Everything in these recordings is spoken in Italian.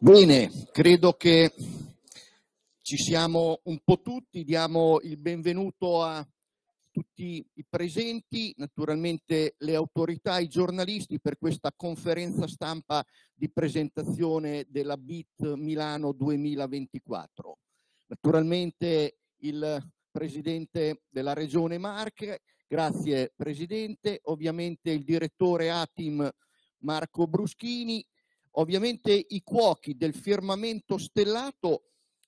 Bene, credo che ci siamo un po' tutti, diamo il benvenuto a tutti i presenti, naturalmente le autorità, i giornalisti per questa conferenza stampa di presentazione della BIT Milano 2024. Naturalmente il Presidente della Regione Marche, grazie Presidente, ovviamente il Direttore ATIM Marco Bruschini, ovviamente i cuochi del firmamento stellato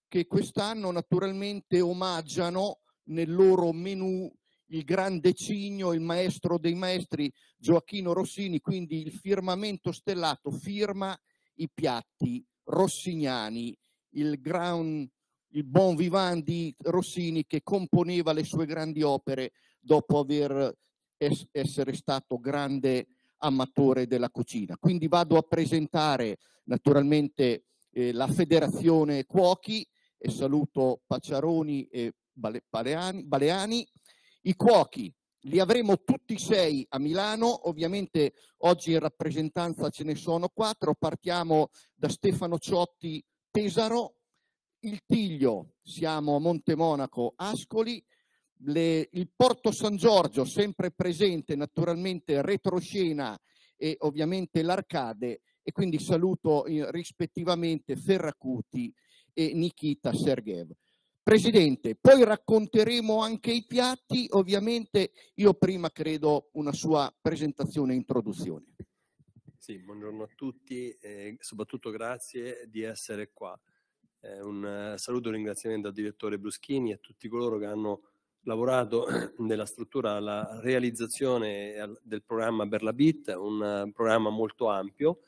che quest'anno naturalmente omaggiano nel loro menù il grande cigno, il maestro dei maestri Gioacchino Rossini, quindi il firmamento stellato firma i piatti rossiniani, il, gran, il bon vivant di Rossini che componeva le sue grandi opere dopo aver es, essere stato grande amatore della cucina. Quindi vado a presentare naturalmente eh, la Federazione Cuochi e saluto Pacciaroni e Baleani, Baleani. I cuochi li avremo tutti sei a Milano, ovviamente oggi in rappresentanza ce ne sono quattro, partiamo da Stefano Ciotti Pesaro, il Tiglio siamo a Montemonaco Ascoli, le, il Porto San Giorgio sempre presente naturalmente retroscena e ovviamente l'Arcade e quindi saluto eh, rispettivamente Ferracuti e Nikita Sergev. Presidente, poi racconteremo anche i piatti, ovviamente io prima credo una sua presentazione e introduzione. Sì, buongiorno a tutti e soprattutto grazie di essere qua. Eh, un saluto e ringraziamento al direttore Bruschini e a tutti coloro che hanno lavorato nella struttura alla realizzazione del programma per la BIT, un programma molto ampio.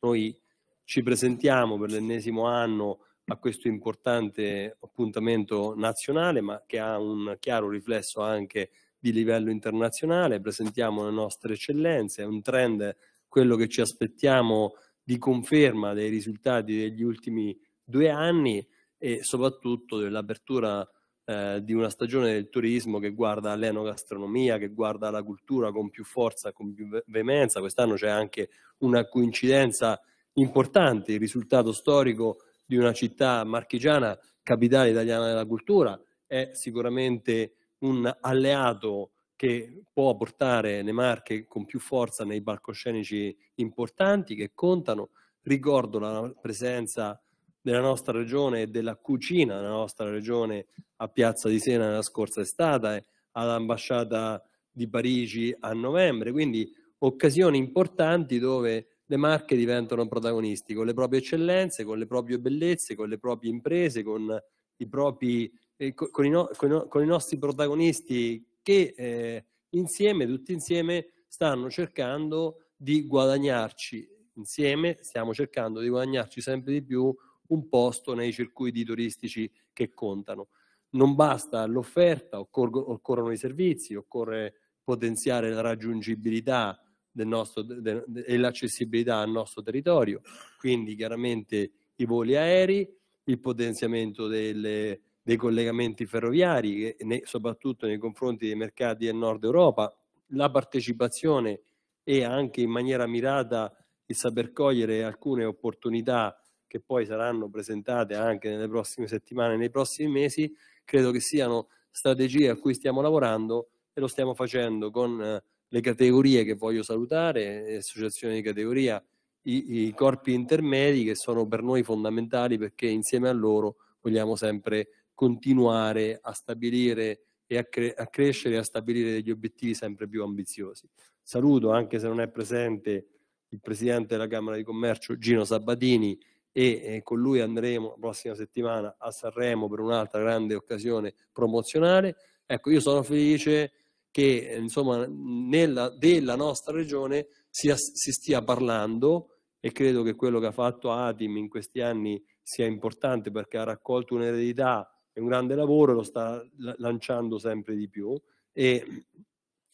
Noi ci presentiamo per l'ennesimo anno a questo importante appuntamento nazionale, ma che ha un chiaro riflesso anche di livello internazionale. Presentiamo le nostre eccellenze, è un trend quello che ci aspettiamo di conferma dei risultati degli ultimi due anni e soprattutto dell'apertura eh, di una stagione del turismo che guarda all'enogastronomia, che guarda alla cultura con più forza, con più veemenza. Quest'anno c'è anche una coincidenza importante, il risultato storico di una città marchigiana, capitale italiana della cultura, è sicuramente un alleato che può portare le Marche con più forza nei palcoscenici importanti che contano. Ricordo la presenza della nostra regione e della cucina della nostra regione a Piazza di Sena nella scorsa estate, all'ambasciata di Parigi a novembre, quindi occasioni importanti dove le marche diventano protagonisti con le proprie eccellenze, con le proprie bellezze, con le proprie imprese, con i, propri, eh, con i, no, con i, con i nostri protagonisti che eh, insieme, tutti insieme, stanno cercando di guadagnarci insieme, stiamo cercando di guadagnarci sempre di più un posto nei circuiti turistici che contano. Non basta l'offerta, occorrono i servizi, occorre potenziare la raggiungibilità nostro, de, de, e l'accessibilità al nostro territorio, quindi chiaramente i voli aerei, il potenziamento delle, dei collegamenti ferroviari, ne, soprattutto nei confronti dei mercati del nord Europa, la partecipazione e anche in maniera mirata il saper cogliere alcune opportunità che poi saranno presentate anche nelle prossime settimane, nei prossimi mesi, credo che siano strategie a cui stiamo lavorando e lo stiamo facendo con eh, le categorie che voglio salutare, le associazioni di categoria, i, i, corpi intermedi che sono per noi fondamentali perché insieme a loro vogliamo sempre continuare a stabilire e a, cre- a crescere e a stabilire degli obiettivi sempre più ambiziosi. Saluto, anche se non è presente, il Presidente della Camera di Commercio Gino Sabatini e con lui andremo la prossima settimana a Sanremo per un'altra grande occasione promozionale. Ecco, io sono felice che insomma, nella, della nostra regione sia, si stia parlando e credo che quello che ha fatto Atim in questi anni sia importante perché ha raccolto un'eredità e un grande lavoro e lo sta lanciando sempre di più. E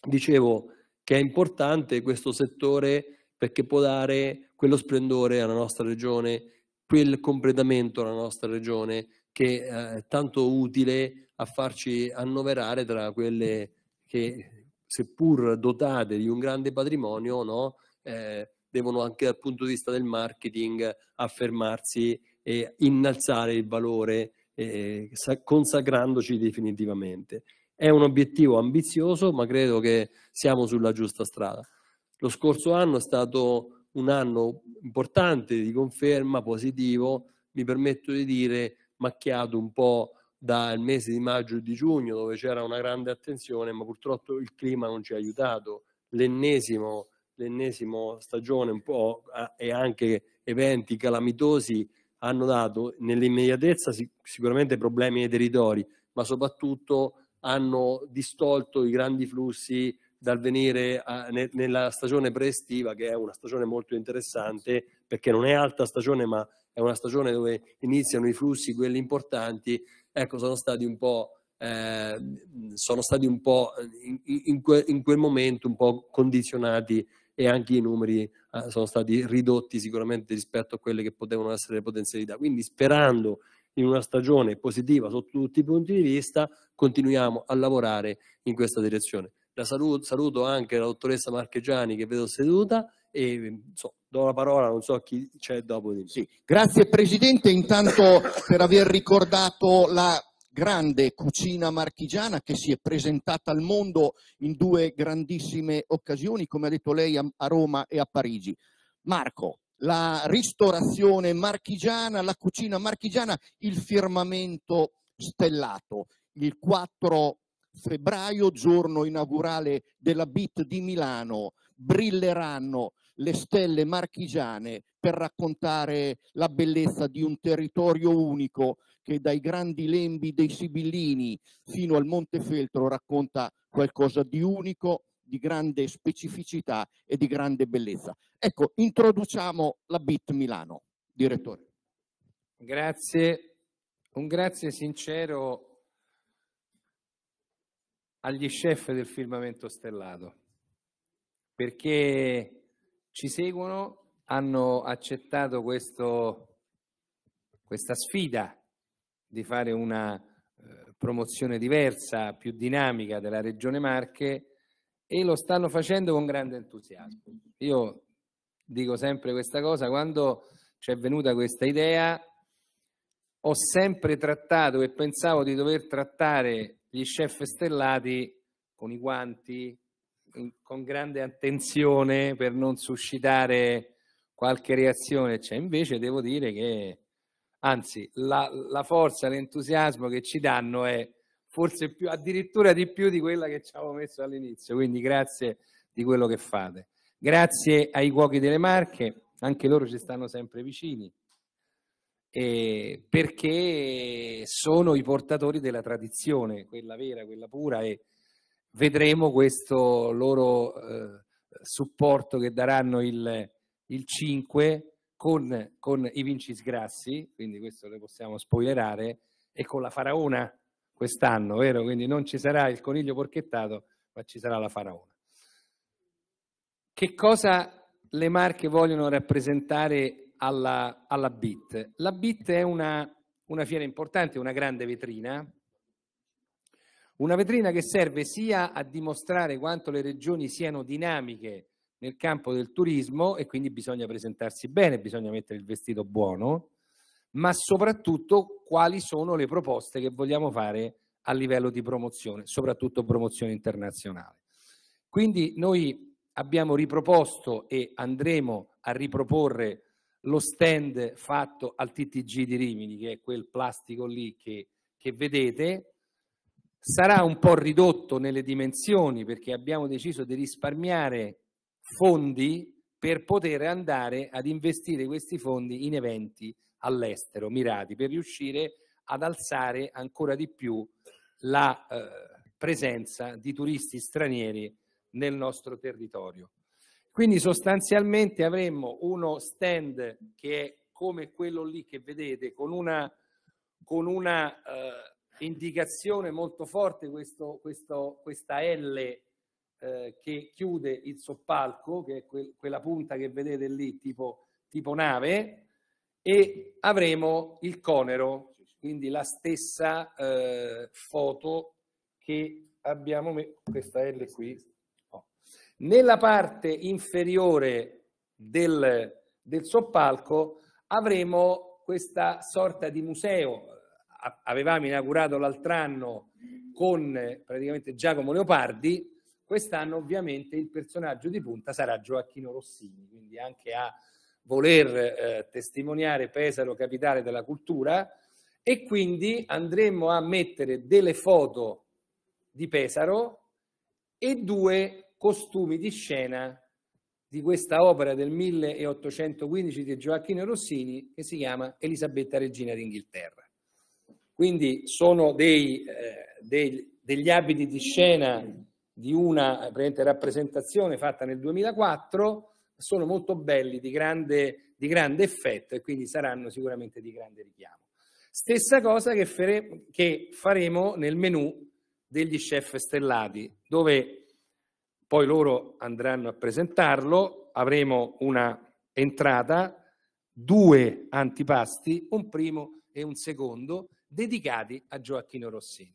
dicevo che è importante questo settore perché può dare quello splendore alla nostra regione, quel completamento alla nostra regione che è eh, tanto utile a farci annoverare tra quelle che seppur dotate di un grande patrimonio, no, eh, devono anche dal punto di vista del marketing affermarsi e innalzare il valore eh, consacrandoci definitivamente. È un obiettivo ambizioso, ma credo che siamo sulla giusta strada. Lo scorso anno è stato un anno importante di conferma, positivo, mi permetto di dire macchiato un po' dal mese di maggio e di giugno dove c'era una grande attenzione, ma purtroppo il clima non ci ha aiutato. L'ennesimo, l'ennesimo stagione un po' e anche eventi calamitosi hanno dato nell'immediatezza sicuramente problemi ai territori, ma soprattutto hanno distolto i grandi flussi dal venire a, ne, nella stagione preestiva, che è una stagione molto interessante, perché non è alta stagione, ma è una stagione dove iniziano i flussi, quelli importanti, ecco, sono stati un po', eh, sono stati un po' in, in, que, in, quel momento un po' condizionati e anche i numeri eh, sono stati ridotti sicuramente rispetto a quelle che potevano essere le potenzialità. Quindi sperando in una stagione positiva sotto tutti i punti di vista, continuiamo a lavorare in questa direzione. La saluto, saluto anche la dottoressa Marchegiani che vedo seduta e so, do la parola, non so chi c'è dopo di me. Sì. Grazie Presidente, intanto per aver ricordato la grande cucina marchigiana che si è presentata al mondo in due grandissime occasioni, come ha detto lei, a Roma e a Parigi. Marco, la ristorazione marchigiana, la cucina marchigiana, il firmamento stellato. Il 4 febbraio, giorno inaugurale della BIT di Milano, brilleranno le stelle marchigiane per raccontare la bellezza di un territorio unico che dai grandi lembi dei Sibillini fino al Montefeltro racconta qualcosa di unico, di grande specificità e di grande bellezza. Ecco, introduciamo la BIT Milano. Direttore. Grazie, un grazie sincero agli chef del firmamento stellato, perché ci seguono, hanno accettato questo, questa sfida di fare una eh, promozione diversa, più dinamica della Regione Marche e lo stanno facendo con grande entusiasmo. Io dico sempre questa cosa, quando ci è venuta questa idea ho sempre trattato e pensavo di dover trattare gli chef stellati con i guanti, con grande attenzione per non suscitare qualche reazione, cioè, invece devo dire che anzi la, la forza, l'entusiasmo che ci danno è forse più, addirittura di più di quella che ci avevo messo all'inizio, quindi grazie di quello che fate. Grazie ai cuochi delle Marche, anche loro ci stanno sempre vicini, eh, perché sono i portatori della tradizione, quella vera, quella pura, e vedremo questo loro eh, supporto che daranno il, il 5 con, con i Vincis Grassi, quindi questo le possiamo spoilerare, e con la Faraona quest'anno, vero? Quindi non ci sarà il coniglio porchettato, ma ci sarà la faraona. Che cosa le marche vogliono rappresentare alla, alla BIT? La BIT è una, una fiera importante, una grande vetrina, una vetrina che serve sia a dimostrare quanto le regioni siano dinamiche nel campo del turismo e quindi bisogna presentarsi bene, bisogna mettere il vestito buono, ma soprattutto quali sono le proposte che vogliamo fare a livello di promozione, soprattutto promozione internazionale. Quindi noi abbiamo riproposto e andremo a riproporre lo stand fatto al TTG di Rimini, che è quel plastico lì che, che vedete, sarà un po' ridotto nelle dimensioni perché abbiamo deciso di risparmiare fondi per poter andare ad investire questi fondi in eventi all'estero mirati per riuscire ad alzare ancora di più la eh, presenza di turisti stranieri nel nostro territorio. Quindi sostanzialmente avremmo uno stand che è come quello lì che vedete, con una, con una eh, indicazione molto forte, questo, questo, questa L eh, che chiude il soppalco, che è quel, quella punta che vedete lì tipo, tipo nave, e avremo il conero, quindi la stessa eh, foto che abbiamo messo, questa L qui. Nella parte inferiore del, del soppalco avremo questa sorta di museo. Avevamo inaugurato l'altro anno con praticamente Giacomo Leopardi, quest'anno ovviamente il personaggio di punta sarà Gioacchino Rossini, quindi anche a voler eh, testimoniare Pesaro, capitale della cultura, e quindi andremo a mettere delle foto di Pesaro e due costumi di scena di questa opera del 1815 di Gioacchino Rossini che si chiama Elisabetta Regina d'Inghilterra. Quindi sono dei, eh, dei, degli abiti di scena di una rappresentazione fatta nel 2004, sono molto belli, di grande, di grande effetto e quindi saranno sicuramente di grande richiamo. Stessa cosa che, fere, che faremo nel menù degli chef stellati, dove poi loro andranno a presentarlo, avremo una entrata, due antipasti, un primo e un secondo, dedicati a Gioacchino Rossini.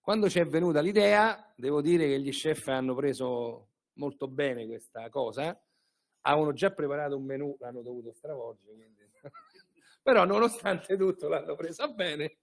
Quando ci è venuta l'idea, devo dire che gli chef hanno preso molto bene questa cosa, avevano già preparato un menù, l'hanno dovuto stravolgere, quindi... però nonostante tutto l'hanno presa bene.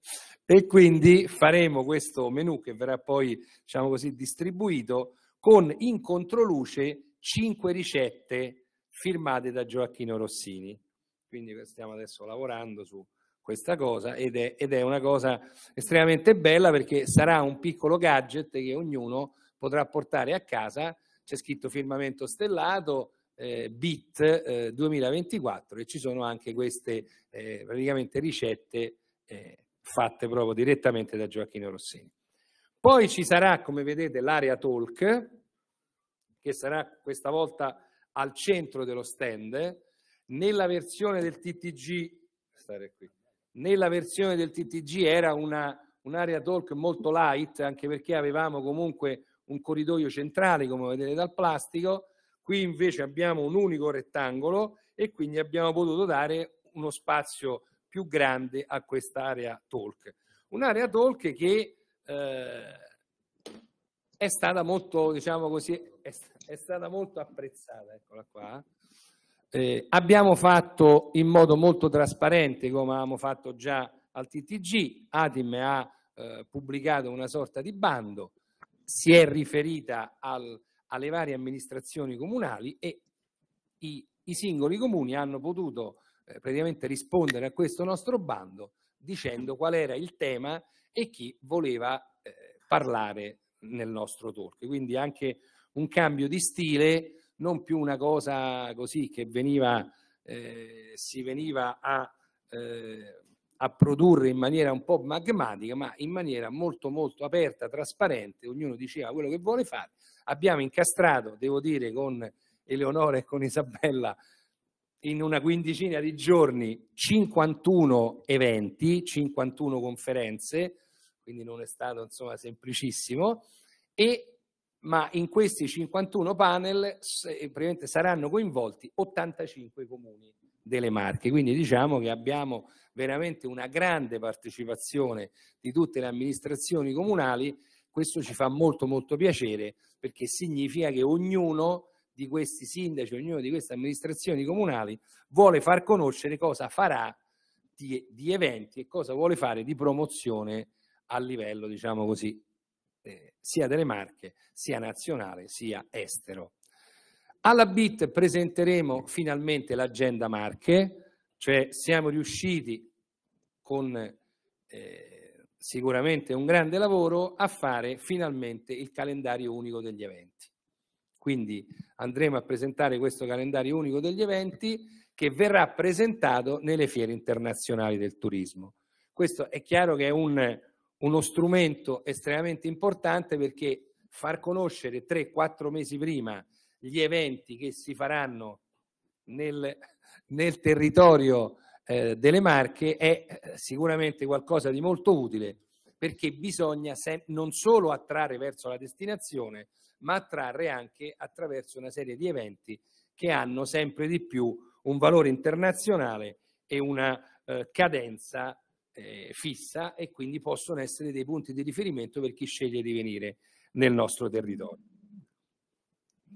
E quindi faremo questo menù che verrà poi, diciamo così, distribuito con in controluce cinque ricette firmate da Gioacchino Rossini. Quindi stiamo adesso lavorando su questa cosa ed è, ed è una cosa estremamente bella perché sarà un piccolo gadget che ognuno potrà portare a casa. C'è scritto firmamento stellato, eh, BIT eh, 2024 e ci sono anche queste eh, praticamente ricette eh, fatte proprio direttamente da Gioacchino Rossini. Poi ci sarà, come vedete, l'area talk, che sarà questa volta al centro dello stand, nella versione del TTG, nella versione del TTG era una, un'area talk molto light, anche perché avevamo comunque un corridoio centrale, come vedete dal plastico, qui invece abbiamo un unico rettangolo e quindi abbiamo potuto dare uno spazio più grande a quest'area talk. Un'area talk che eh, è stata molto, diciamo così, è, è stata molto apprezzata, eccola qua. Eh, abbiamo fatto in modo molto trasparente, come avevamo fatto già al TTG, Atim ha eh, pubblicato una sorta di bando, si è riferita al, alle varie amministrazioni comunali e i, i singoli comuni hanno potuto eh, praticamente rispondere a questo nostro bando dicendo qual era il tema e chi voleva eh, parlare nel nostro talk. Quindi anche un cambio di stile, non più una cosa così che veniva, eh, si veniva a, eh, a, produrre in maniera un po' magmatica, ma in maniera molto molto aperta, trasparente, ognuno diceva quello che vuole fare. Abbiamo incastrato, devo dire, con Eleonora e con Isabella in una quindicina di giorni 51 eventi, 51 conferenze, quindi non è stato insomma semplicissimo, e, ma in questi 51 panel saranno coinvolti 85 comuni delle Marche, quindi diciamo che abbiamo veramente una grande partecipazione di tutte le amministrazioni comunali, questo ci fa molto molto piacere perché significa che ognuno di questi sindaci, ognuno di queste amministrazioni comunali vuole far conoscere cosa farà di, di eventi e cosa vuole fare di promozione a livello, diciamo così, eh, sia delle marche, sia nazionale, sia estero. Alla BIT presenteremo finalmente l'agenda marche, cioè siamo riusciti con eh, sicuramente un grande lavoro a fare finalmente il calendario unico degli eventi. Quindi andremo a presentare questo calendario unico degli eventi che verrà presentato nelle fiere internazionali del turismo. Questo è chiaro che è un, uno strumento estremamente importante perché far conoscere 3-4 mesi prima gli eventi che si faranno nel, nel territorio eh, delle Marche è eh, sicuramente qualcosa di molto utile perché bisogna non solo attrarre verso la destinazione, ma attrarre anche attraverso una serie di eventi che hanno sempre di più un valore internazionale e una eh, cadenza eh, fissa e quindi possono essere dei punti di riferimento per chi sceglie di venire nel nostro territorio.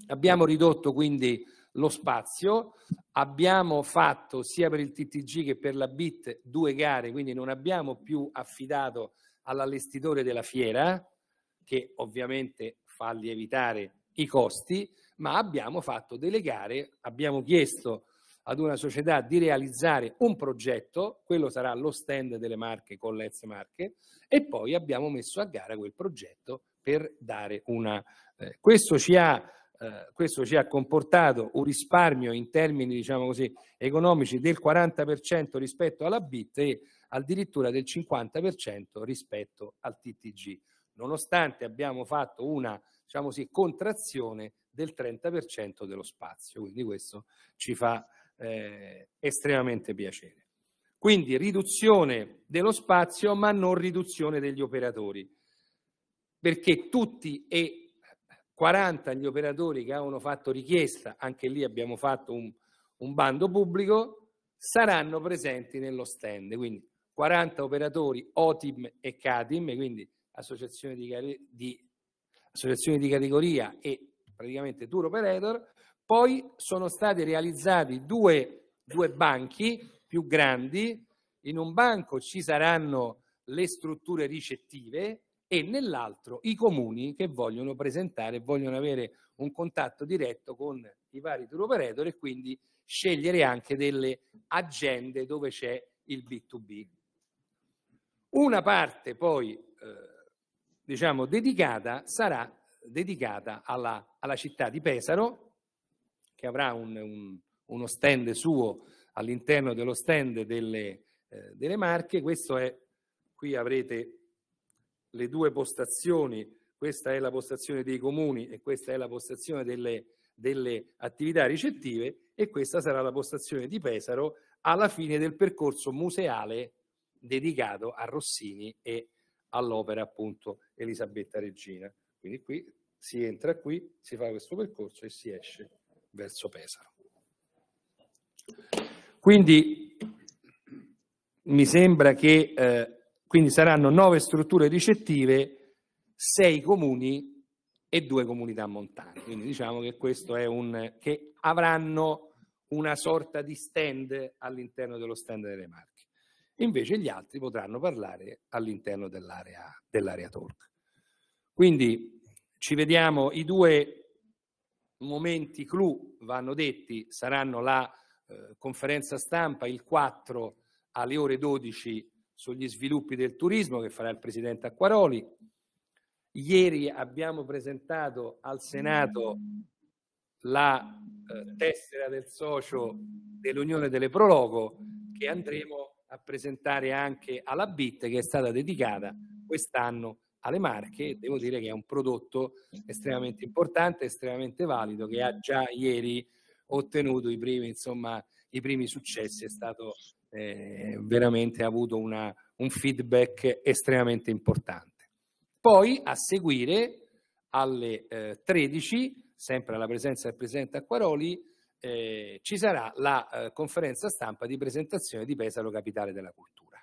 Abbiamo ridotto quindi lo spazio. Abbiamo fatto sia per il TTG che per la BIT due gare, quindi non abbiamo più affidato all'allestitore della fiera, che ovviamente fa lievitare i costi, ma abbiamo fatto delle gare, abbiamo chiesto ad una società di realizzare un progetto, quello sarà lo stand delle marche con l'Ez Marche, e poi abbiamo messo a gara quel progetto per dare una... Eh, questo, ci ha, eh, questo ci ha comportato un risparmio in termini, diciamo così, economici del 40% rispetto alla BIT e addirittura del 50% rispetto al TTG, nonostante abbiamo fatto una diciamo così, contrazione del 30% dello spazio. Quindi questo ci fa eh, estremamente piacere. Quindi riduzione dello spazio ma non riduzione degli operatori, perché tutti e 40 gli operatori che avevano fatto richiesta, anche lì abbiamo fatto un, un bando pubblico, saranno presenti nello stand. Quindi 40 operatori OTIM e CATIM, quindi associazioni di, di, associazioni di categoria e praticamente tour operator, poi sono stati realizzati due, due banchi più grandi, in un banco ci saranno le strutture ricettive e nell'altro i comuni che vogliono presentare, vogliono avere un contatto diretto con i vari tour operator e quindi scegliere anche delle agende dove c'è il B2B. Una parte poi eh, diciamo dedicata sarà dedicata alla, alla città di Pesaro che avrà un, un, uno stand suo all'interno dello stand delle, eh, delle Marche. Questo è, qui avrete le due postazioni, questa è la postazione dei comuni e questa è la postazione delle, delle attività ricettive e questa sarà la postazione di Pesaro alla fine del percorso museale dedicato a Rossini e all'opera appunto Elisabetta Regina. Quindi qui si entra qui, si fa questo percorso e si esce verso Pesaro. Quindi mi sembra che eh, quindi saranno nove strutture ricettive, sei comuni e due comunità montane. Quindi diciamo che questo è un che avranno una sorta di stand all'interno dello stand delle marche. Invece gli altri potranno parlare all'interno dell'area, dell'area talk. Quindi ci vediamo i due momenti clou, vanno detti, saranno la eh, conferenza stampa il 4 alle ore 12 sugli sviluppi del turismo che farà il Presidente Acquaroli. Ieri abbiamo presentato al Senato la eh, tessera del socio dell'Unione delle Prologo che andremo a presentare anche alla BIT che è stata dedicata quest'anno alle marche, devo dire che è un prodotto estremamente importante, estremamente valido, che ha già ieri ottenuto i primi, insomma, i primi successi, è stato eh, veramente avuto una, un feedback estremamente importante. Poi a seguire alle eh, 13, sempre alla presenza del Presidente Acquaroli, eh, ci sarà la eh, conferenza stampa di presentazione di Pesaro Capitale della Cultura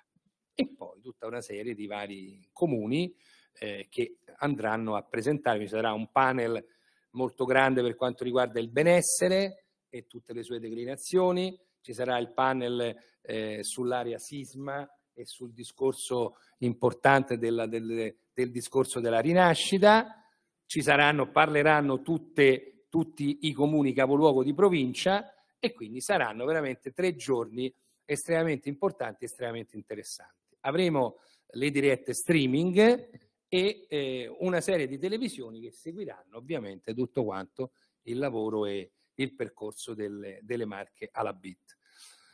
e poi tutta una serie di vari comuni eh, che andranno a presentare. Ci sarà un panel molto grande per quanto riguarda il benessere e tutte le sue declinazioni, ci sarà il panel eh, sull'area sisma e sul discorso importante della, del, del, discorso della rinascita, ci saranno, parleranno tutte, tutti i comuni capoluogo di provincia e quindi saranno veramente tre giorni estremamente importanti, estremamente interessanti. Avremo le dirette streaming e eh, una serie di televisioni che seguiranno ovviamente tutto quanto il lavoro e il percorso delle, delle marche alla BIT.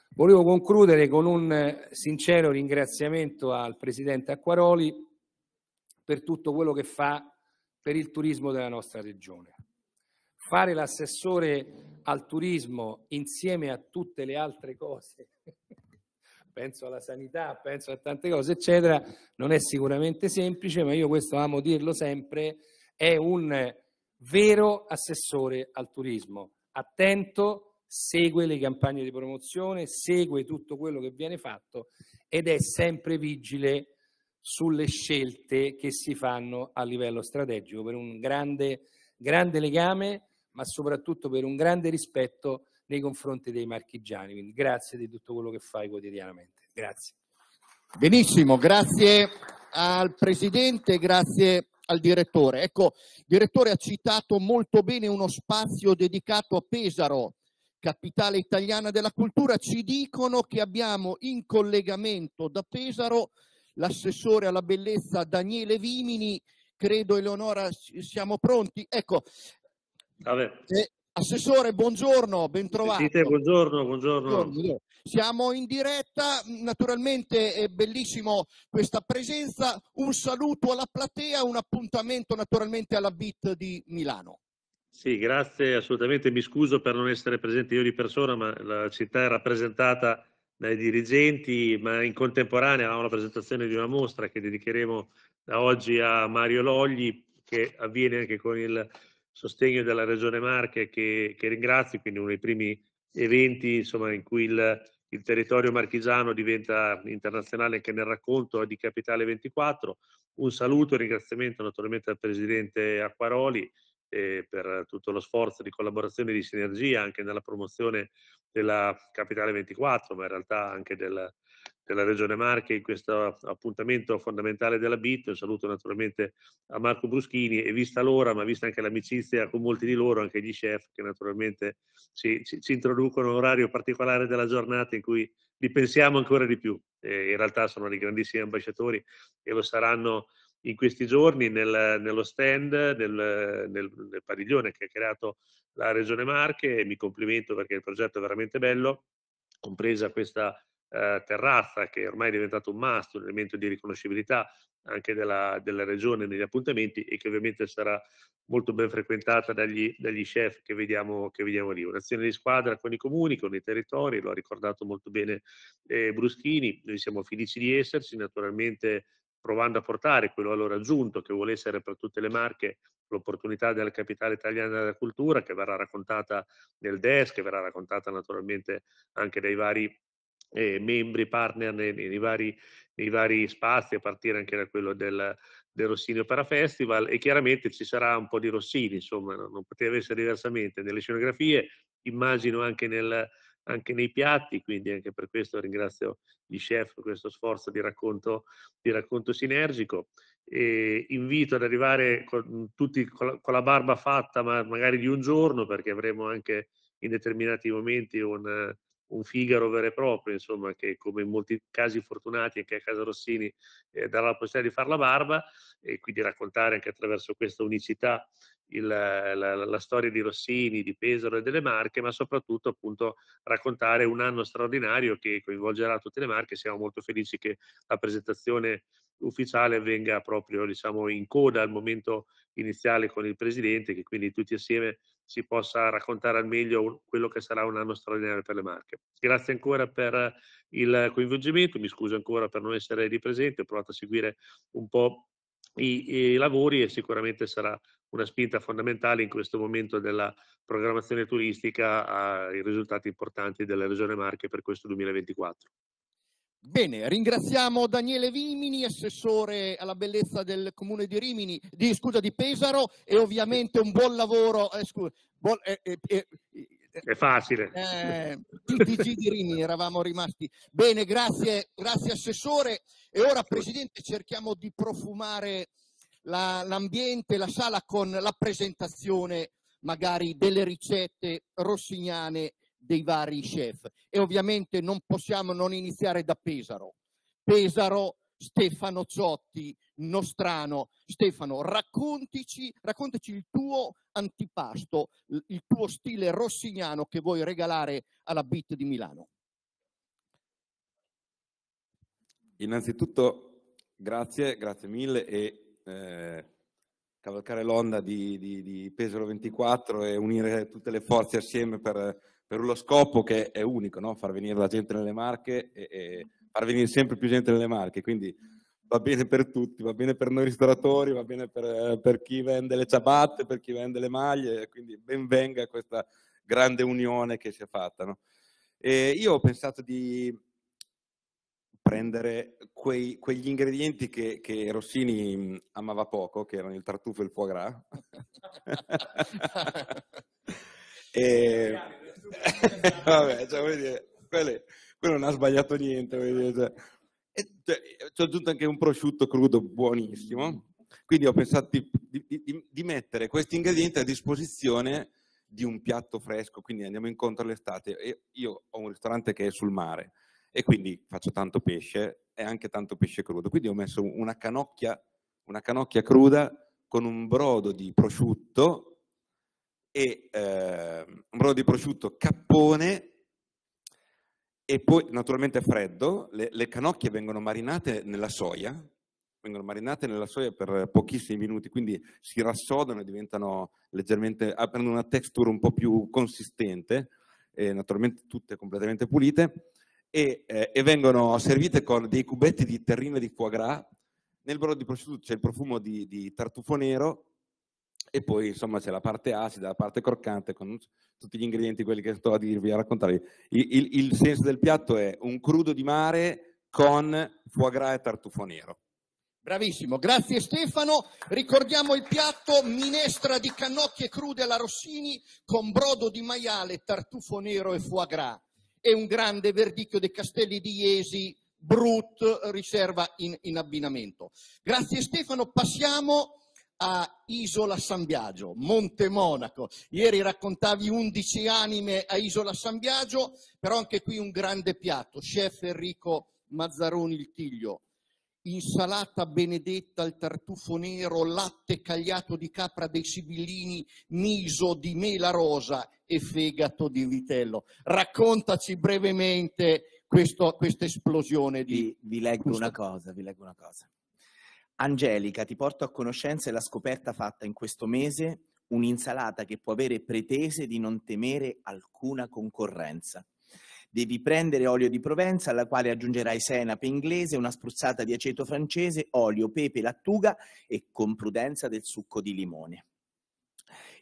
Volevo concludere con un sincero ringraziamento al Presidente Acquaroli per tutto quello che fa per il turismo della nostra regione. Fare l'assessore al turismo insieme a tutte le altre cose penso alla sanità, penso a tante cose, eccetera, non è sicuramente semplice, ma io questo amo dirlo sempre, è un vero assessore al turismo, attento, segue le campagne di promozione, segue tutto quello che viene fatto ed è sempre vigile sulle scelte che si fanno a livello strategico per un grande, grande legame, ma soprattutto per un grande rispetto nei confronti dei marchigiani. Quindi grazie di tutto quello che fai quotidianamente. Grazie. Benissimo, grazie al Presidente, grazie al direttore. Ecco, il direttore ha citato molto bene uno spazio dedicato a Pesaro, capitale italiana della cultura. Ci dicono che abbiamo in collegamento da Pesaro l'assessore alla bellezza Daniele Vimini. Credo, Eleonora, siamo pronti. Ecco, eh, Assessore, buongiorno, ben trovato. Sentite, buongiorno, buongiorno, buongiorno. Siamo in diretta, naturalmente è bellissimo questa presenza. Un saluto alla platea, un appuntamento naturalmente alla BIT di Milano. Sì, grazie, assolutamente. Mi scuso per non essere presente io di persona, ma la città è rappresentata dai dirigenti, ma in contemporanea avevamo la presentazione di una mostra che dedicheremo da oggi a Mario Logli, che avviene anche con il sostegno della Regione Marche che, che ringrazio, quindi uno dei primi eventi insomma, in cui il, il, territorio marchigiano diventa internazionale anche nel racconto di Capitale 24. Un saluto e ringraziamento naturalmente al Presidente Acquaroli eh, per tutto lo sforzo di collaborazione e di sinergia anche nella promozione della Capitale 24, ma in realtà anche del, della Regione Marche in questo appuntamento fondamentale della BIT. Un saluto naturalmente a Marco Bruschini e vista l'ora, ma vista anche l'amicizia con molti di loro, anche gli chef che naturalmente ci, ci, ci introducono un orario particolare della giornata in cui li pensiamo ancora di più. E in realtà sono dei grandissimi ambasciatori e lo saranno in questi giorni nel, nello stand, nel, nel, nel padiglione che ha creato la Regione Marche e mi complimento perché il progetto è veramente bello, compresa questa eh, terrazza che ormai è diventato un must, un elemento di riconoscibilità anche della, della, regione negli appuntamenti e che ovviamente sarà molto ben frequentata dagli, dagli chef che vediamo, che vediamo, lì. Un'azione di squadra con i comuni, con i territori, lo ha ricordato molto bene eh, Bruschini, noi siamo felici di esserci, naturalmente provando a portare quello valore aggiunto che vuole essere per tutte le marche l'opportunità della capitale italiana della cultura che verrà raccontata nel DES, che verrà raccontata naturalmente anche dai vari eh, membri, partner nei, nei, vari, nei, vari, spazi, a partire anche da quello del, del Rossini Opera Festival e chiaramente ci sarà un po' di Rossini, insomma, no? non poteva essere diversamente nelle scenografie, immagino anche, nel, anche, nei piatti, quindi anche per questo ringrazio gli chef per questo sforzo di racconto, di racconto sinergico. E invito ad arrivare con, tutti con la, con la barba fatta, ma magari di un giorno, perché avremo anche in determinati momenti un, un Figaro vero e proprio, insomma, che come in molti casi fortunati anche a Casa Rossini eh, darà la possibilità di fare la barba e quindi raccontare anche attraverso questa unicità il, la, la, storia di Rossini, di Pesaro e delle Marche, ma soprattutto appunto raccontare un anno straordinario che coinvolgerà tutte le Marche. Siamo molto felici che la presentazione ufficiale venga proprio diciamo, in coda al momento iniziale con il Presidente, che quindi tutti assieme si possa raccontare al meglio quello che sarà un anno straordinario per le Marche. Grazie ancora per il coinvolgimento, mi scuso ancora per non essere di presente, ho provato a seguire un po' i, i lavori e sicuramente sarà una spinta fondamentale in questo momento della programmazione turistica ai risultati importanti della Regione Marche per questo 2024. Bene, ringraziamo Daniele Vimini, assessore alla bellezza del comune di Rimini, di, scusa, di Pesaro e ovviamente un buon lavoro. Eh, scusa, buon, eh, eh, eh è facile. Eh, TTG di Rimini eravamo rimasti. Bene, grazie, grazie Assessore. E ora Presidente cerchiamo di profumare la, l'ambiente, la sala con la presentazione magari delle ricette rossignane dei vari chef. E ovviamente non possiamo non iniziare da Pesaro. Pesaro, Stefano Ciotti, Nostrano. Stefano, raccontici, raccontaci il tuo antipasto, il tuo stile rossignano che vuoi regalare alla BIT di Milano. Innanzitutto grazie, grazie mille e eh, cavalcare l'onda di, di, di Pesaro 24 e unire tutte le forze assieme per per lo scopo che è unico, no? far venire la gente nelle marche e, e, far venire sempre più gente nelle marche, quindi va bene per tutti, va bene per noi ristoratori, va bene per, per chi vende le ciabatte, per chi vende le maglie, quindi ben venga questa grande unione che si è fatta. No? io ho pensato di prendere quei, quegli ingredienti che, che, Rossini amava poco, che erano il tartufo e il foie gras, E... Vabbè, cioè, vuol dire, quello, quello non ha sbagliato niente. Dire, cioè. E, cioè, ci ho aggiunto anche un prosciutto crudo buonissimo. Quindi ho pensato di, di, di, di mettere questi ingredienti a disposizione di un piatto fresco, quindi andiamo incontro all'estate. E io ho un ristorante che è sul mare e quindi faccio tanto pesce e anche tanto pesce crudo. Quindi ho messo una canocchia, una canocchia cruda con un brodo di prosciutto e eh, un brodo di prosciutto cappone e poi naturalmente freddo. Le, le canocchie vengono marinate nella soia vengono marinate nella soia per pochissimi minuti, quindi si rassodano e diventano leggermente, prendono una texture un po' più consistente, naturalmente tutte completamente pulite, e, eh, e, vengono servite con dei cubetti di terrine di foie gras. Nel brodo di prosciutto c'è il profumo di, di tartufo nero e poi insomma c'è la parte acida, la parte croccante con tutti gli ingredienti, quelli che sto a dirvi, a raccontarvi. Il, il, il senso del piatto è un crudo di mare con foie gras e tartufo nero. Bravissimo, grazie Stefano. Ricordiamo il piatto minestra di cannocchie crude alla Rossini con brodo di maiale, tartufo nero e foie gras. E un grande verdicchio dei castelli di Iesi, Brut, riserva in, in abbinamento. Grazie Stefano, passiamo a Isola San Biagio, Monte Monaco. Ieri raccontavi 11 anime a Isola San Biagio, però anche qui un grande piatto. Chef Enrico Mazzaroni il Tiglio insalata benedetta al tartufo nero, latte cagliato di capra dei sibillini, miso di mela rosa e fegato di vitello. Raccontaci brevemente questa esplosione di... Vi, vi leggo una cosa, vi leggo una cosa. Angelica, ti porto a conoscenza la scoperta fatta in questo mese, un'insalata che può avere pretese di non temere alcuna concorrenza. Devi prendere olio di Provenza, alla quale aggiungerai senape inglese, una spruzzata di aceto francese, olio, pepe, lattuga e con prudenza del succo di limone.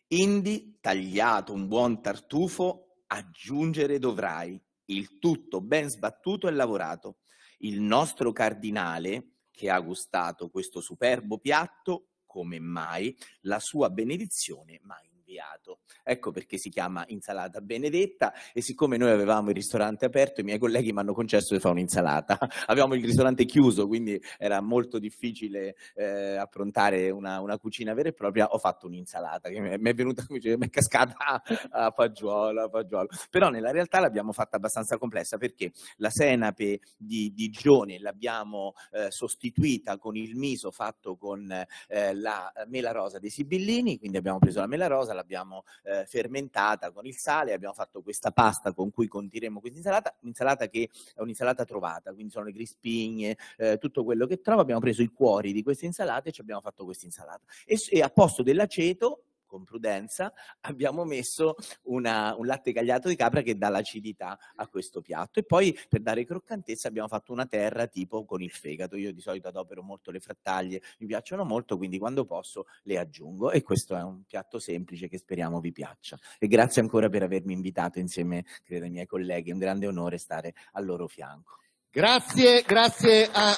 Indi, tagliato un buon tartufo, aggiungere dovrai il tutto ben sbattuto e lavorato. Il nostro cardinale, che ha gustato questo superbo piatto, come mai, la sua benedizione mai inviato. Ecco perché si chiama insalata benedetta e siccome noi avevamo il ristorante aperto, i miei colleghi mi hanno concesso di fare un'insalata. Avevamo il ristorante chiuso, quindi era molto difficile eh, approntare una, una, cucina vera e propria. Ho fatto un'insalata che mi è venuta, mi è cascata a fagiolo, a fagiolo. Però nella realtà l'abbiamo fatta abbastanza complessa perché la senape di, di Gione l'abbiamo eh, sostituita con il miso fatto con eh, la mela rosa dei sibillini, quindi abbiamo preso la mela rosa, l'abbiamo eh, fermentata con il sale, abbiamo fatto questa pasta con cui condiremo questa insalata, un'insalata che è un'insalata trovata, quindi sono le crispigne, eh, tutto quello che trovo, abbiamo preso i cuori di queste insalate e ci abbiamo fatto questa insalata. E, e a posto dell'aceto con prudenza, abbiamo messo una, un latte cagliato di capra che dà l'acidità a questo piatto. E poi per dare croccantezza abbiamo fatto una terra tipo con il fegato. Io di solito adopero molto le frattaglie, mi piacciono molto, quindi quando posso le aggiungo. E questo è un piatto semplice che speriamo vi piaccia. E grazie ancora per avermi invitato insieme, credo, ai miei colleghi. È un grande onore stare al loro fianco. Grazie, grazie a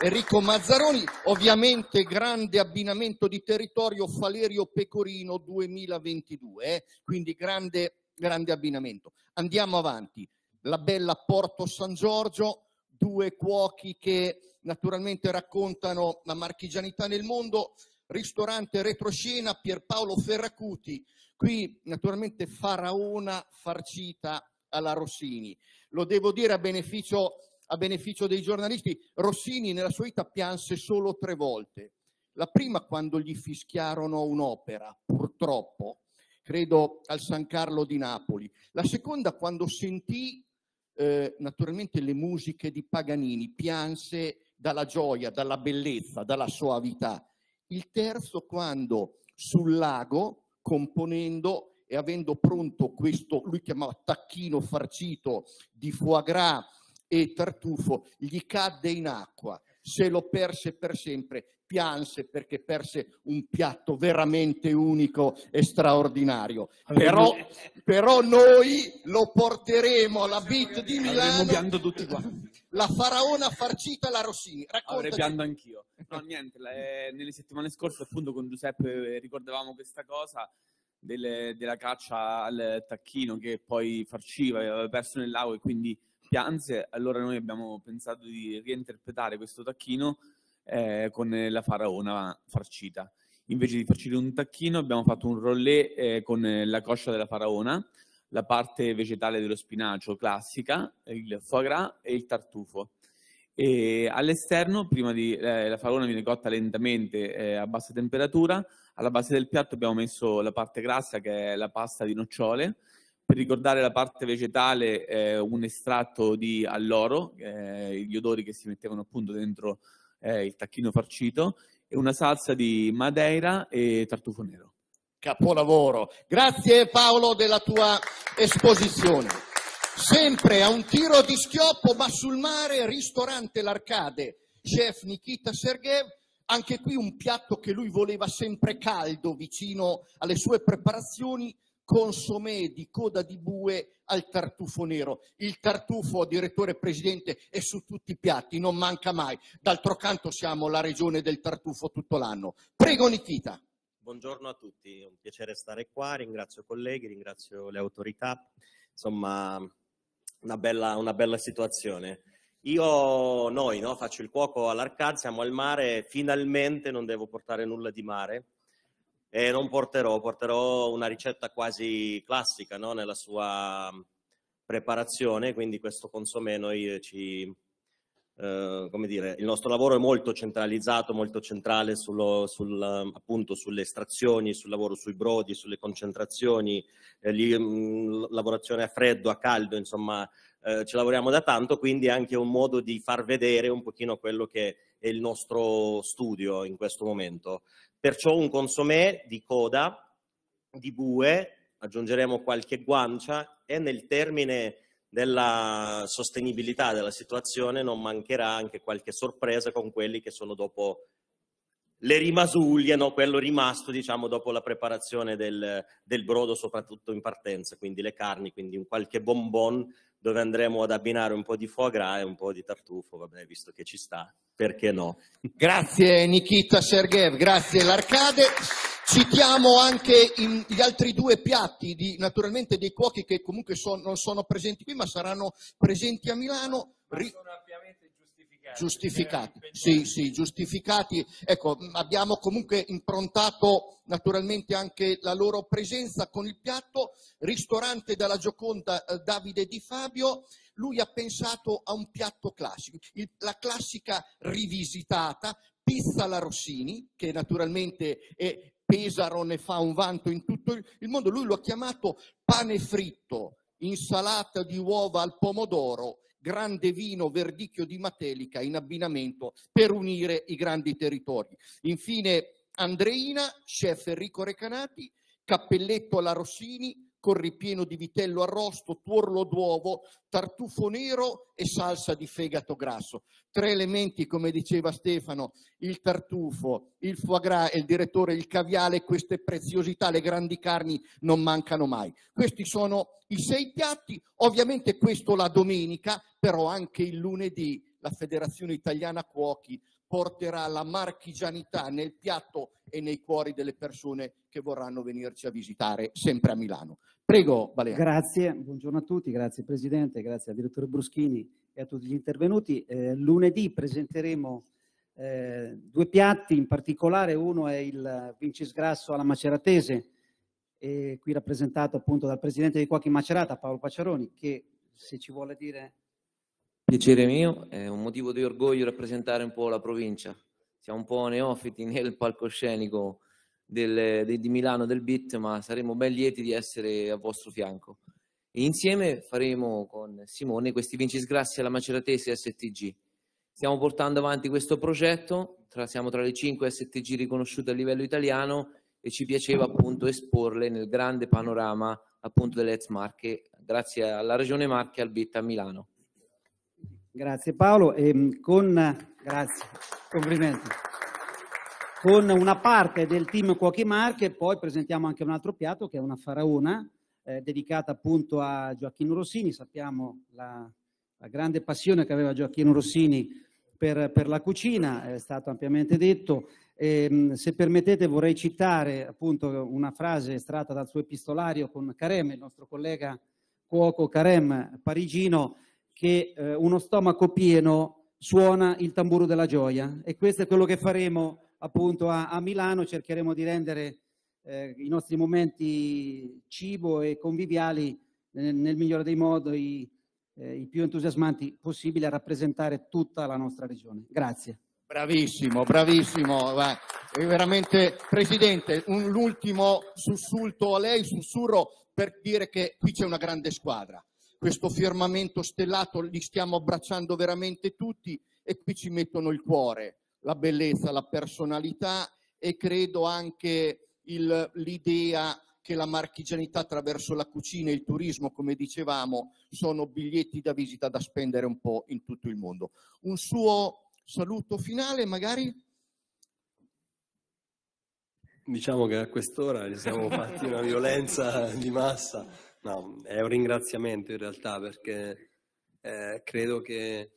Enrico Mazzaroni, ovviamente grande abbinamento di territorio Falerio Pecorino 2022, eh? quindi grande, grande abbinamento. Andiamo avanti. La bella Porto San Giorgio, due cuochi che naturalmente raccontano la marchigianità nel mondo, ristorante retroscena Pierpaolo Ferracuti, qui naturalmente faraona farcita alla Rossini. Lo devo dire a beneficio a beneficio dei giornalisti, Rossini nella sua vita pianse solo tre volte. La prima quando gli fischiarono un'opera, purtroppo, credo al San Carlo di Napoli. La seconda quando sentì eh, naturalmente le musiche di Paganini, pianse dalla gioia, dalla bellezza, dalla soavità. Il terzo quando sul lago, componendo e avendo pronto questo, lui chiamava tacchino farcito di foie gras e Tartufo gli cadde in acqua, se lo perse per sempre, pianse perché perse un piatto veramente unico e straordinario. Però, però noi lo porteremo alla beat di Milano. pianto tutti quanti. La faraona farcita alla Rossini. Raccontati. Avrei pianto anch'io. No, niente, nelle settimane scorse appunto con Giuseppe ricordavamo questa cosa delle- della caccia al tacchino che poi farciva, aveva perso nel lago e quindi pianse, allora noi abbiamo pensato di reinterpretare questo tacchino eh, con la faraona farcita. Invece di farcire un tacchino abbiamo fatto un rollé eh, con la coscia della faraona, la parte vegetale dello spinacio classica, il foie gras e il tartufo. E all'esterno, prima di eh, la faraona viene cotta lentamente eh, a bassa temperatura, alla base del piatto abbiamo messo la parte grassa che è la pasta di nocciole, per ricordare la parte vegetale eh, un estratto di alloro, eh, gli odori che si mettevano appunto dentro eh, il tacchino farcito, e una salsa di madeira e tartufo nero. Capolavoro. Grazie Paolo della tua esposizione. Sempre a un tiro di schioppo, ma sul mare, ristorante L'Arcade, chef Nikita Sergev, anche qui un piatto che lui voleva sempre caldo, vicino alle sue preparazioni, consomé di coda di bue al tartufo nero. Il tartufo, direttore presidente, è su tutti i piatti, non manca mai. D'altro canto siamo la regione del tartufo tutto l'anno. Prego Nikita. Buongiorno a tutti, è un piacere stare qua, ringrazio i colleghi, ringrazio le autorità, insomma una bella, una bella situazione. Io, noi, no, faccio il cuoco all'Arcad, siamo al mare, finalmente non devo portare nulla di mare e non porterò, porterò una ricetta quasi classica no, nella sua preparazione, quindi questo consomé noi ci, eh, come dire, il nostro lavoro è molto centralizzato, molto centrale sullo, sul, appunto sulle estrazioni, sul lavoro sui brodi, sulle concentrazioni, eh, li, mh, lavorazione a freddo, a caldo, insomma, eh, ci lavoriamo da tanto, quindi è anche un modo di far vedere un pochino quello che è il nostro studio in questo momento. Perciò un consomé di coda, di bue, aggiungeremo qualche guancia e nel termine della sostenibilità della situazione non mancherà anche qualche sorpresa con quelli che sono dopo le rimasuglie, no? quello rimasto diciamo dopo la preparazione del, del, brodo, soprattutto in partenza, quindi le carni, quindi un qualche bonbon dove andremo ad abbinare un po' di foie gras e un po' di tartufo, vabbè, visto che ci sta, perché no? Grazie Nikita Sergev, grazie l'Arcade. Citiamo anche in, gli altri due piatti, di, naturalmente dei cuochi che comunque son, non sono presenti qui, ma saranno presenti a Milano. Ri- sono ampiamente giustificati. Sì, sì, giustificati. Ecco, abbiamo comunque improntato naturalmente anche la loro presenza con il piatto. Ristorante della Gioconda eh, Davide Di Fabio, lui ha pensato a un piatto classico, il, la classica rivisitata, pizza alla Rossini, che naturalmente è Pesaro ne fa un vanto in tutto il mondo, lui lo ha chiamato pane fritto, insalata di uova al pomodoro, grande vino verdicchio di Matelica in abbinamento per unire i grandi territori. Infine Andreina, chef Enrico Recanati, cappelletto alla Rossini, con ripieno di vitello arrosto, tuorlo d'uovo, tartufo nero e salsa di fegato grasso. Tre elementi, come diceva Stefano, il tartufo, il foie gras e il direttore, il caviale, queste preziosità, le grandi carni non mancano mai. Questi sono i sei piatti, ovviamente questo la domenica, però anche il lunedì la Federazione Italiana Cuochi porterà la marchigianità nel piatto e nei cuori delle persone che vorranno venirci a visitare sempre a Milano. Prego, Valerio. Grazie, buongiorno a tutti, grazie Presidente, grazie al Direttore Bruschini e a tutti gli intervenuti. Eh, lunedì presenteremo eh, due piatti, in particolare uno è il vincisgrasso alla maceratese, e qui rappresentato appunto dal Presidente dei Cuochi Macerata, Paolo Pacciaroni, che se ci vuole dire... Piacere mio, è un motivo di orgoglio rappresentare un po' la provincia. Siamo un po' neofiti nel palcoscenico del, de, di Milano del BIT, ma saremo ben lieti di essere a vostro fianco. E insieme faremo con Simone questi vincisgrassi alla Maceratese STG. Stiamo portando avanti questo progetto, tra, siamo tra le cinque STG riconosciute a livello italiano e ci piaceva appunto esporle nel grande panorama appunto delle ex Marche, grazie alla Regione Marche e al BIT a Milano. Grazie Paolo, e con, grazie, complimenti con una parte del team Cuochi Marche, poi presentiamo anche un altro piatto che è una faraona eh, dedicata appunto a Gioacchino Rossini. Sappiamo la, la, grande passione che aveva Gioacchino Rossini per, per la cucina, è stato ampiamente detto. Ehm, se permettete vorrei citare appunto una frase estratta dal suo epistolario con Carem, il nostro collega cuoco Carem parigino, che eh, uno stomaco pieno suona il tamburo della gioia e questo è quello che faremo appunto a, a Milano, cercheremo di rendere eh, i nostri momenti cibo e conviviali nel, nel migliore dei modi eh, i più entusiasmanti possibili a rappresentare tutta la nostra regione. Grazie. Bravissimo, bravissimo. E veramente, Presidente, un, l'ultimo sussulto a lei, sussurro per dire che qui c'è una grande squadra. Questo firmamento stellato li stiamo abbracciando veramente tutti e qui ci mettono il cuore, la bellezza, la personalità e credo anche l'idea che la marchigianità attraverso la cucina e il turismo, come dicevamo, sono biglietti da visita da spendere un po' in tutto il mondo. Un suo saluto finale, magari? Diciamo che a quest'ora ci siamo fatti una violenza di massa. No, è un ringraziamento in realtà perché eh, credo che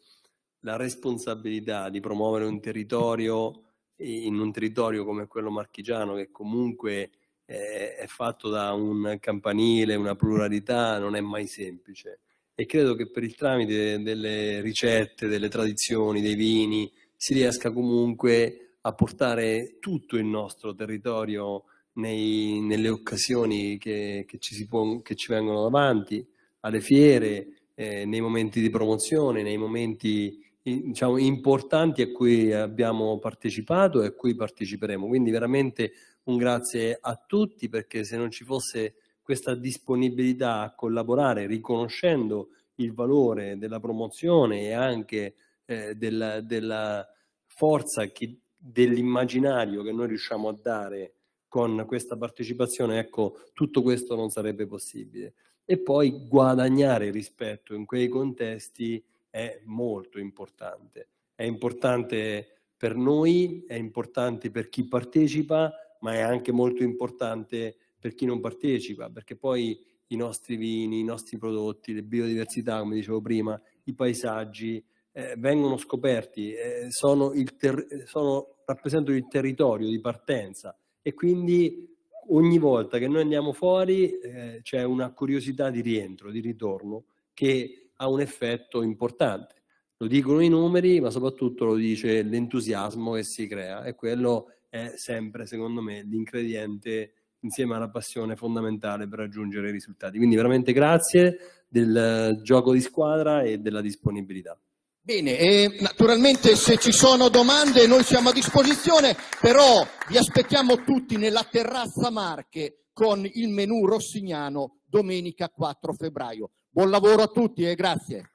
la responsabilità di promuovere un territorio in un territorio come quello marchigiano che comunque eh, è fatto da un campanile, una pluralità, non è mai semplice. E credo che per il tramite delle ricette, delle tradizioni, dei vini, si riesca comunque a portare tutto il nostro territorio nei, nelle occasioni che, che, ci può, che, ci vengono davanti, alle fiere, eh, nei momenti di promozione, nei momenti diciamo, importanti a cui abbiamo partecipato e a cui parteciperemo. Quindi veramente un grazie a tutti perché se non ci fosse questa disponibilità a collaborare riconoscendo il valore della promozione e anche eh, della, della, forza dell'immaginario che noi riusciamo a dare con questa partecipazione, ecco, tutto questo non sarebbe possibile. E poi guadagnare rispetto in quei contesti è molto importante. È importante per noi, è importante per chi partecipa, ma è anche molto importante per chi non partecipa, perché poi i nostri vini, i nostri prodotti, le biodiversità, come dicevo prima, i paesaggi eh, vengono scoperti, eh, sono ter- sono, rappresentano il territorio di partenza e quindi ogni volta che noi andiamo fuori eh, c'è una curiosità di rientro, di ritorno che ha un effetto importante. Lo dicono i numeri, ma soprattutto lo dice l'entusiasmo che si crea e quello è sempre, secondo me, l'ingrediente insieme alla passione fondamentale per raggiungere i risultati. Quindi veramente grazie del gioco di squadra e della disponibilità. Bene, e naturalmente se ci sono domande noi siamo a disposizione, però vi aspettiamo tutti nella terrazza Marche con il menù rossignano domenica 4 febbraio. Buon lavoro a tutti e grazie.